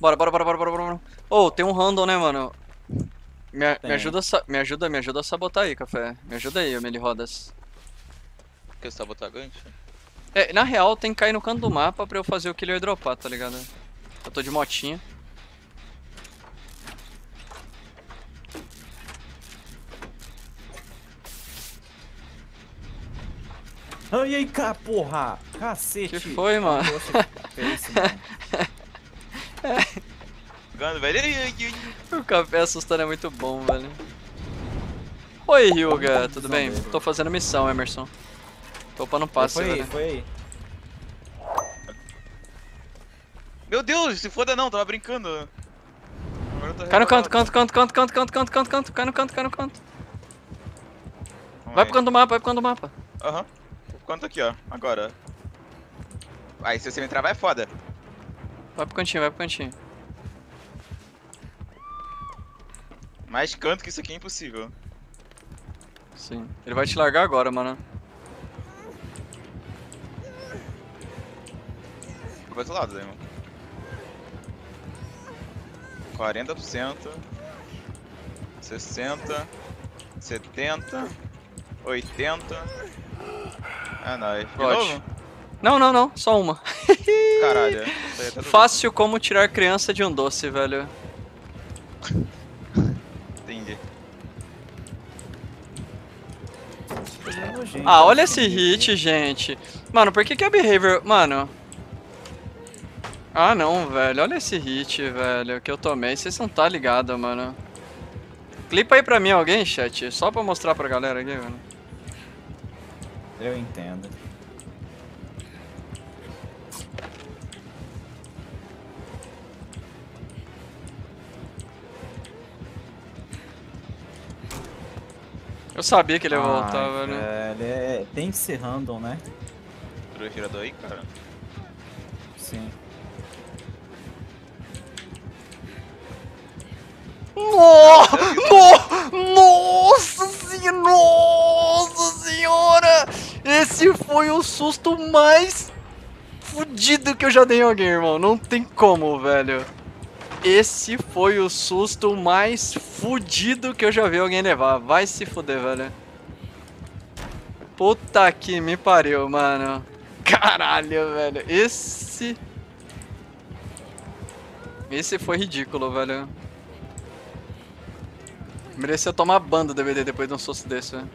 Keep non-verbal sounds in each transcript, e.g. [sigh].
Bora, bora, bora, bora, bora, bora. Ô, tem um random, né, mano? Me, Tem. me ajuda, me ajuda, me ajuda a sabotar aí, café. Me ajuda aí, Meli Rodas. Que você tá botando gancho? É, na real, tem que cair no canto do mapa pra eu fazer o killer dropar, tá ligado? Eu tô de motinha. Ai, ai, cá, porra! Cacete! Que foi, mano? Poxa, que é isso, mano? [laughs] [laughs] Gano, velho. Ai, ai, ai. O café assustando é muito bom, velho. Oi, Ryuga, tudo bem? Tô fazendo missão, Emerson. Tô upando passe, foi aí, velho. foi aí. Meu Deus, se foda não, tava brincando. Cai no canto, canto, canto, canto, canto, canto, canto, canto, canto, cai no canto, cai no canto. Vai aí. pro canto do mapa, vai pro canto do mapa. Aham. Quanto aqui, ó. Agora. Aí, se você me entrar, vai foda. Vai pro cantinho, vai pro cantinho. Mais canto que isso aqui é impossível. Sim. Ele vai te largar agora, mano. Pro outro lado, daí, mano. 40%. 60. 70. 80. É nóis. De Pode. novo? Não, não, não. Só uma. [laughs] Caralho. é até Fácil como tirar criança de um doce, velho. Entendi. É Ah, olha assim, esse hit, gente. Mano, por que que a Behavior... Mano... Ah, não, velho. Olha esse hit, velho, que eu tomei. Vocês não tá ligado, mano. Clipa aí pra mim alguém, chat. Só pra mostrar pra galera aqui, velho. Eu entendo. Eu sabia que ele ia voltar, velho. velho, é- Tem que ser random, né? Tirou o girador aí, cara. Sim. No! No! Nossa senhora! Nossa senhora! Esse foi o susto mais fudido que eu já dei em alguém, irmão. Não tem como, velho. Esse foi o susto mais fudido que eu já vi alguém levar. Vai se fuder, velho. Puta que me pariu, mano. Caralho, velho. Esse. Esse foi ridículo, velho. Merecia tomar ban do DVD depois de um susto desse, velho.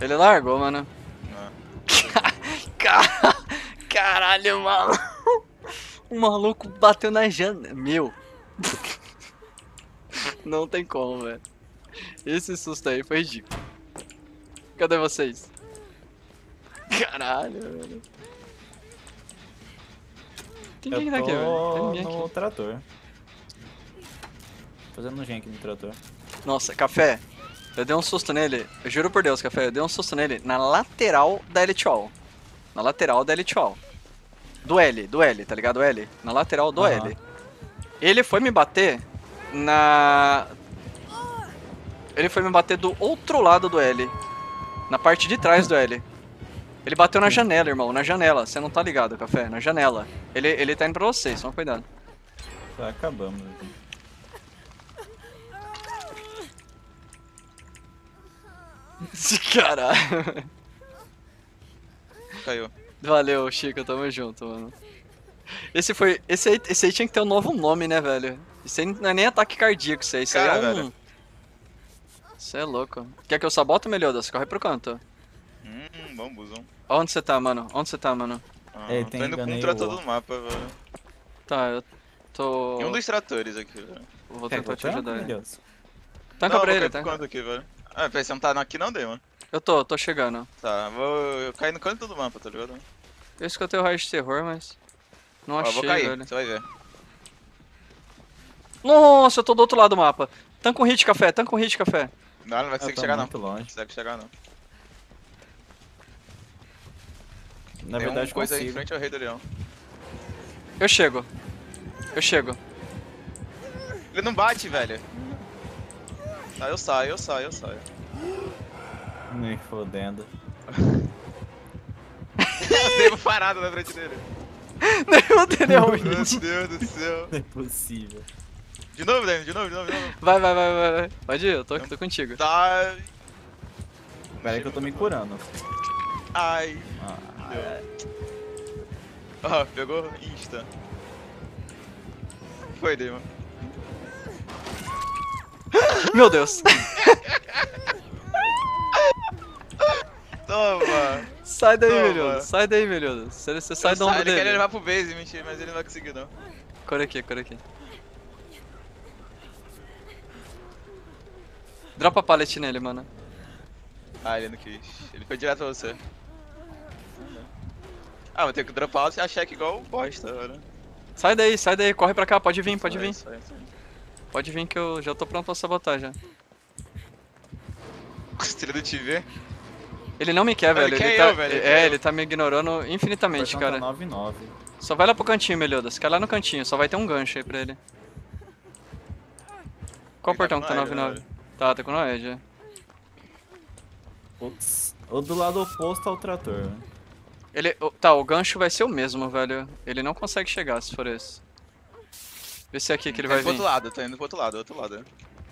Ele largou, mano. Não. [laughs] Ca- Caralho, mano. O [laughs] maluco bateu na janela. Meu. Não tem como, velho. Esse susto aí foi ridículo. Cadê vocês? Caralho, velho. Tem Eu ninguém aqui, velho. Tem tô ninguém aqui. no trator. Fazendo um gen aqui no trator. Nossa, café. Eu dei um susto nele. Eu juro por Deus, café. Eu dei um susto nele na lateral da Elite Wall. Na lateral da Elite Wall. Do L, do L, tá ligado? L. Na lateral do Aham. L. Ele foi me bater na. Ele foi me bater do outro lado do L. Na parte de trás do L. Ele bateu na janela, irmão. Na janela. Você não tá ligado, café? Na janela. Ele, ele tá indo pra vocês, só cuidado. Já acabamos aqui. [laughs] Esse caralho. Caiu. Valeu, Chico, tamo junto, mano. Esse foi. Esse aí, esse aí tinha que ter um novo nome, né, velho? Isso aí não é nem ataque cardíaco, isso aí. Isso aí é um. velho. Isso é louco. Quer que eu sabote, Meliodas? Corre pro canto. Hum, bom busão. Onde você tá, mano? Onde você tá, mano? Ah, Ele tô tem indo com um enganei trator o- do mapa, velho. Tá, eu tô. Tem um dos tratores aqui, velho. Vou tentar te ajudar. Tanca não, pra ele, tanca. canto aqui, velho. Ah, você não tá aqui não, Dei, mano. Eu tô, tô chegando. Tá, vou eu cair no canto do mapa, tá ligado? Eu escutei o raio de terror, mas. Não Ó, achei, vou cair, velho. você vai ver. Nossa, eu tô do outro lado do mapa. Tanca um hit, café, tanca um hit, café. Não, não vai conseguir tô chegar não. muito longe. Não consegue chegar não. Na Tem verdade, coisa aí em consigo. frente ao rei do leão. Eu chego. Eu chego. Ele não bate, velho. Tá, eu saio, eu saio, eu saio. Me fodendo. Devo parado na frente dele. [laughs] Nenhum dele é Meu. Deus do céu. Não é possível. De novo, Dani, de novo, de novo, de novo. Vai, vai, vai, vai, vai. Pode ir, eu tô, tô contigo. Tá. Pera aí que eu tô me curando. Ai. Ah, Ó, pegou insta. Foi, Damon. Meu Deus. [laughs] Toma. Sai daí, Toma. Meliodas. Sai daí, Meliodas. Você, você sai da onda Ele quer dele. levar pro base, mentira, mas ele não vai conseguir não. Corre aqui, corre aqui. Dropa a pallet nele, mano. Ah, ele não quis. Ele foi direto pra você. Ah, vou ter que dropar e achar que igual bosta agora. Sai daí, sai daí. Corre pra cá. Pode vir, pode Sai, vir. sai, sai. Pode vir que eu já tô pronto pra sabotar já. Estrela do TV. Ele não me quer, Ele velho. quer tá, eu, velho, ele É, quer eu. ele tá me ignorando infinitamente, cara. tá 99. Só vai lá pro cantinho, Meliodas. Cai lá no cantinho. Só vai ter um gancho aí pra ele. Qual Ele tá portão com que tá nós, 99? né, Tá, tá com nós, já. Putz. O do lado oposto ao trator. Ele. o- Tá, o gancho vai ser o mesmo, velho. Ele não consegue chegar se for esse. Vê se é aqui que ele Tá vai indo pro vir. outro lado, tá indo pro outro lado, outro lado.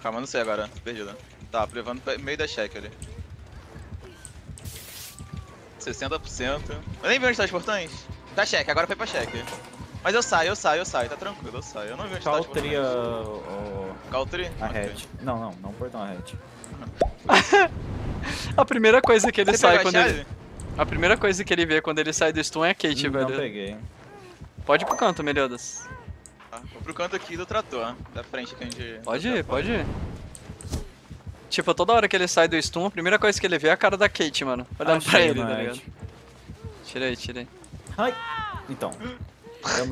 Calma, não sei agora, perdido. Tá, levando pra meio da check ali. 60%. Eu nem vi onde tá os portões. Tá check, agora foi pra check. Mas eu saio, eu saio, eu saio, tá tranquilo, eu saio. Eu não vi onde tá os Caltria portões. o... Caltri? a Ok. hatch. Não, não, não portão a hatch. [laughs] A primeira coisa que ele Você sai a quando chave? ele. A primeira coisa que ele vê quando ele sai do stun é a Kate, não velho. peguei. Pode ir pro canto, Meliodas. Ah, vou pro canto aqui do trator, da frente que a gente... Pode ir, pode ir. Tipo, toda hora que ele sai do stun, a primeira coisa que ele vê é a cara da Kate, mano. Olhando pra Achei ele, no tá ligado? Tirei, tirei. Ai! Então.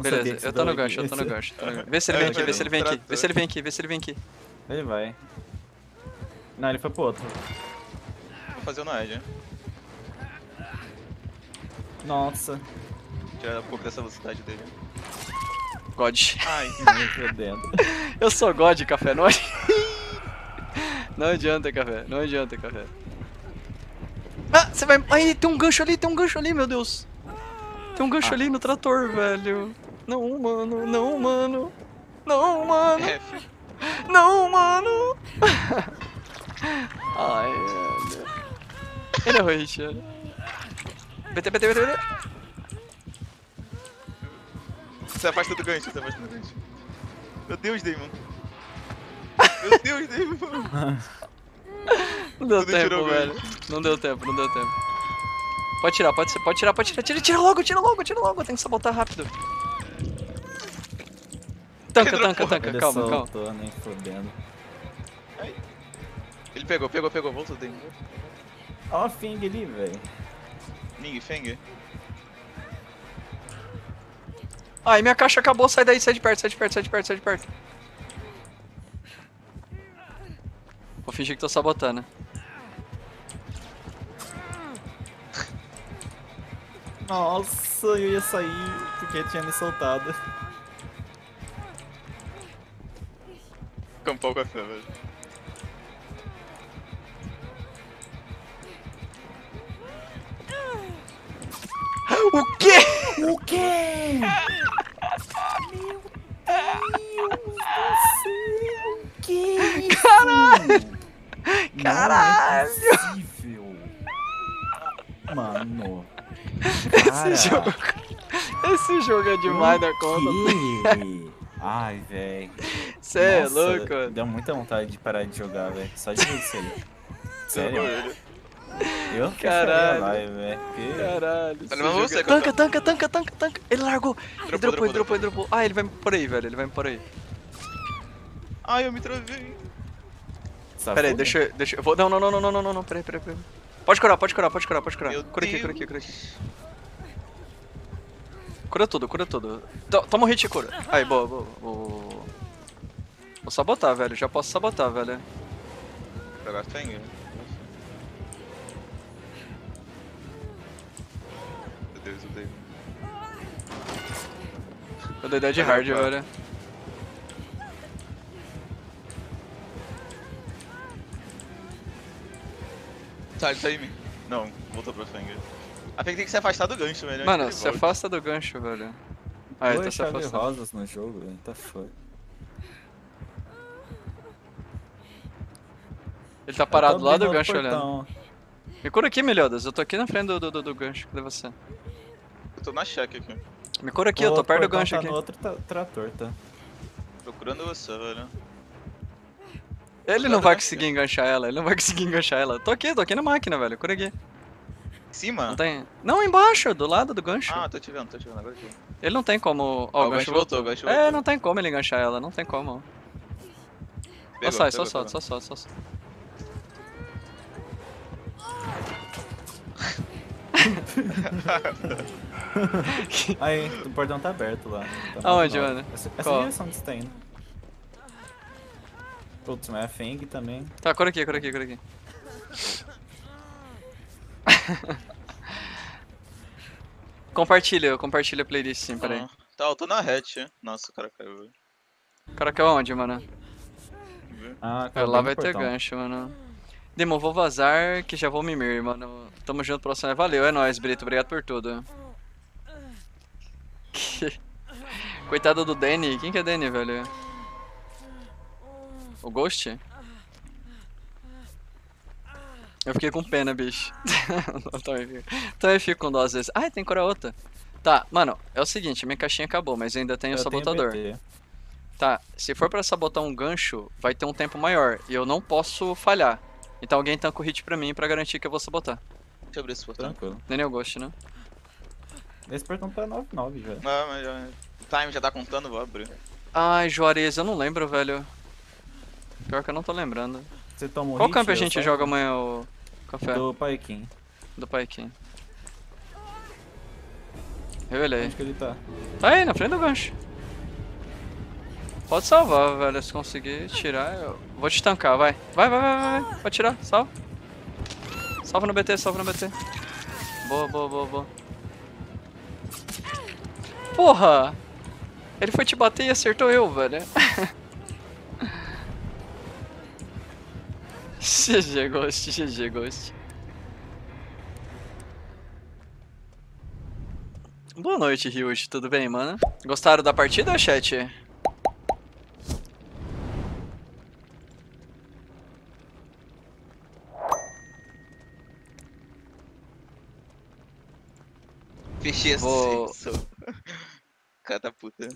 Beleza, eu tô no gancho, eu tô no gancho. Vê se ele vem aqui, vê se ele vem aqui, vê se ele vem aqui, vê se ele vem aqui. Ele vai. Não, ele foi pro outro. Vou fazer o Noed, né? Nossa. Tirar um pouco dessa velocidade dele. God. Ai, Me fodendo. [laughs] Eu sou God, café, não adi- Não adianta, café, não adianta, café. Ah, você vai. Aí, tem um gancho ali, tem um gancho ali, meu Deus. Tem um gancho Ah. ali no trator, velho. Não, mano, não, mano. Não, mano, F. não, mano. [laughs] Ai, velho. Ele errou, Richard. BT, BT, BT, BT. Se afasta do gancho, se afasta do gancho. Meu Deus, Damon. Meu Deus, Damon. Não deu Tudo tempo, velho. Não deu tempo, não deu tempo. Pode tirar, pode, ser- pode tirar, pode tirar. Tira, tira logo, tira logo, tira logo. Tem que sabotar rápido. Tanca, tanca, tanca. Ele Calma, calma. nem fodendo. Ele pegou, pegou, pegou. Volta, Damon. Ó a Fing ali, velho. Ning, Feng. Ai, minha caixa acabou. Sai daí, sai de perto, sai de perto, sai de perto, sai de perto. Fingir que tô sabotando. Nossa, eu ia sair porque tinha me soltado. Campou o café, velho. O quê? O quê? Que isso? Caralho! Não Caralho! é possível. Mano. Esse jogo. Esse jogo é demais da conta. Que? Ai, velho. Cê é louco, mano. Deu muita vontade de parar de jogar, velho. Só de ver isso aí. [laughs] Sério? Eu Caralho. live, velho. porque- Caralho. Tá levando você, é- Cotão. Tanca, tanca, tanca, tanca, tanca. Ele largou. Ele dropou, dropou, ele dropou, ele dropou. Ah, ele vai por aí, velho. Ele vai por aí. Ai, eu me travei. Sabe Pera aí, deixa eu. Deixa eu. Vou... Não, não, não, não, não, não, não, não. Pera aí, pera aí, pera aí. Pode curar, pode curar, pode curar, pode curar. Meu Cura aqui, cura aqui, cura aqui. Cura tudo, cura tudo. To- Toma um hit e cura. Aí, boa, boa. Vou... Vou sabotar, velho. Já posso sabotar, velho. Pegar Feng? Meu Deus, eu dei. Eu dei ideia de hard, vai. velho. Tá, ele tá em mim. Não, voltou pra Feng. A Peg tem que se afastar do gancho, velho. Mano, se volte. afasta do gancho, velho. Ah, ele tá se afastando. rosas no jogo, velho. Tá foda. Ele tá parado lá do gancho outro olhando. portão. Me cura aqui, Meliodas. Eu tô aqui na frente do, do, do, do gancho. Cadê você? Eu tô na check aqui. Me cura aqui, O eu tô perto do portão gancho tá aqui. no outro tra- trator, tá? Procurando você, velho. Ele não vai conseguir enganchar ela, ele não vai conseguir [laughs] enganchar ela. Tô aqui, tô aqui na máquina, velho. Cura aqui. Em cima? Não tem. Não, embaixo, do lado do gancho. Ah, tô te vendo, tô te vendo agora aqui. Ele não tem como. Ó, Ó, o gancho voltou. o gancho É, voltou. não tem como ele enganchar ela, não tem como. Pegou, só sai, só pegou, solta, só solta, só solta. [laughs] Aí, o portão tá aberto lá. Tá Aonde, mano? Essa, essa direção que você tá indo. Putz, mas a Feng também. Tá, cura aqui, cura aqui, cura aqui. [laughs] compartilha, compartilha a playlist sim, peraí. Ah, Tá, eu tô na hatch. Nossa, o cara caiu. O cara quer onde, mano? Ah, É, cara, lá vai ter portão. gancho, mano. Demo, vou vazar que já vou mimir, mano. Tamo junto, próximo. Valeu, é nóis, Brito. Obrigado por tudo. [laughs] Coitado do Danny. Quem que é Danny, velho? O Ghost? Eu fiquei com pena, bicho. [laughs] Eu também, fico, também fico com dó às vezes. Ai, tem cura outra. Tá, mano, é o seguinte, minha caixinha acabou, mas ainda tem o sabotador. Tá, se for pra sabotar um gancho, vai ter um tempo maior. E eu não posso falhar. Então alguém tanca o hit pra mim pra garantir que eu vou sabotar. Deixa eu abrir esse portão. Tranquilo. Nem é o Ghost, né? Esse portão tá 9-9 já. Ah, mas já... O time já tá contando, vou abrir. Ai, Juarez, eu não lembro, velho. Pior que eu não tô lembrando. Você toma Qual hit, campo a gente saio joga amanhã o café do, Do Paikin. Paikin? Eu olhei. Onde que ele tá? Tá aí, na frente do gancho. Pode salvar, velho. Se conseguir tirar, eu vou te tancar, vai. Vai, vai, vai, vai. vai. Pode tirar, salva. Salva no BT, salva no BT. Boa, boa, boa, boa. Porra! Ele foi te bater e acertou eu, velho. [laughs] GG Ghost, GG Ghost. Boa noite, Ryuji. Tudo bem, mano? Gostaram da partida, chat? Fechei Vou- assim. [laughs] Cara da puta.